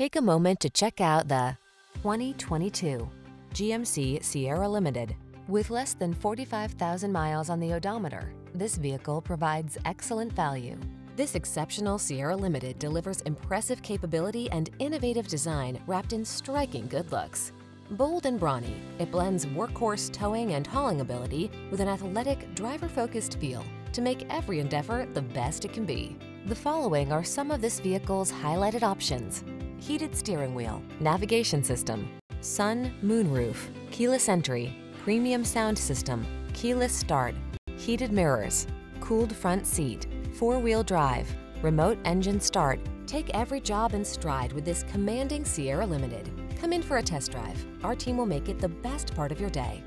Take a moment to check out the 2022 GMC Sierra Limited. With less than 45,000 miles on the odometer, this vehicle provides excellent value. This exceptional Sierra Limited delivers impressive capability and innovative design wrapped in striking good looks. Bold and brawny, it blends workhorse towing and hauling ability with an athletic, driver-focused feel to make every endeavor the best it can be. The following are some of this vehicle's highlighted options. Heated steering wheel, navigation system, sun, moonroof, keyless entry, premium sound system, keyless start, heated mirrors, cooled front seat, four-wheel drive, remote engine start. Take every job in stride with this commanding Sierra Limited. Come in for a test drive. Our team will make it the best part of your day.